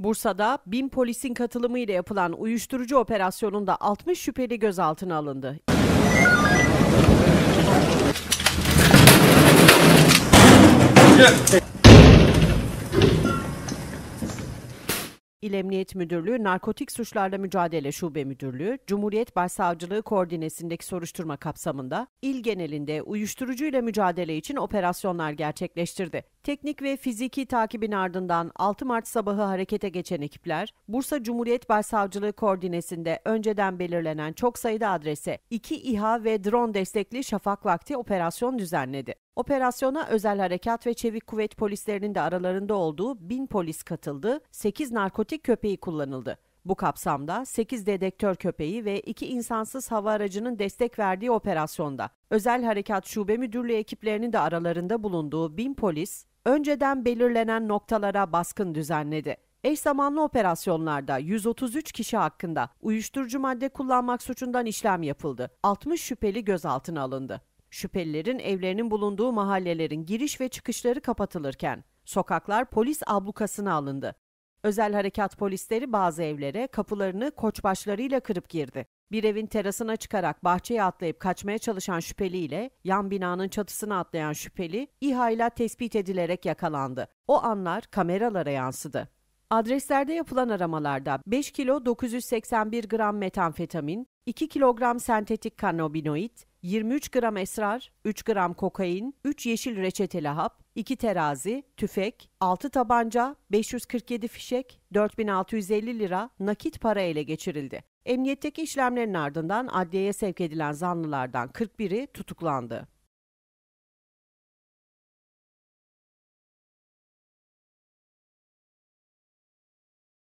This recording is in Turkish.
Bursa'da bin polisin katılımıyla yapılan uyuşturucu operasyonunda 60 şüpheli gözaltına alındı. İl Emniyet Müdürlüğü Narkotik Suçlarla Mücadele Şube Müdürlüğü, Cumhuriyet Başsavcılığı koordinesindeki soruşturma kapsamında il genelinde uyuşturucuyla mücadele için operasyonlar gerçekleştirdi. Teknik ve fiziki takibin ardından 6 Mart sabahı harekete geçen ekipler, Bursa Cumhuriyet Başsavcılığı koordinesinde önceden belirlenen çok sayıda adrese 2 İHA ve drone destekli şafak vakti operasyon düzenledi. Operasyona özel harekat ve çevik kuvvet polislerinin de aralarında olduğu 1000 polis katıldı, 8 narkotik köpeği kullanıldı. Bu kapsamda 8 dedektör köpeği ve 2 insansız hava aracının destek verdiği operasyonda Özel Harekat Şube Müdürlüğü ekiplerinin de aralarında bulunduğu 1000 polis, önceden belirlenen noktalara baskın düzenledi. Eş zamanlı operasyonlarda 133 kişi hakkında uyuşturucu madde kullanmak suçundan işlem yapıldı. 60 şüpheli gözaltına alındı. Şüphelilerin evlerinin bulunduğu mahallelerin giriş ve çıkışları kapatılırken sokaklar polis ablukasına alındı. Özel harekat polisleri bazı evlere kapılarını koçbaşlarıyla kırıp girdi. Bir evin terasına çıkarak bahçeye atlayıp kaçmaya çalışan şüpheliyle yan binanın çatısına atlayan şüpheli İHA ile tespit edilerek yakalandı. O anlar kameralara yansıdı. Adreslerde yapılan aramalarda 5 kilo 981 gram metamfetamin, 2 kilogram sentetik kanabinoid, 23 gram esrar, 3 gram kokain, 3 yeşil reçeteli hap, 2 terazi, tüfek, 6 tabanca, 547 fişek, 4650 lira nakit para ele geçirildi. Emniyetteki işlemlerin ardından adliyeye sevk edilen zanlılardan 41'i tutuklandı.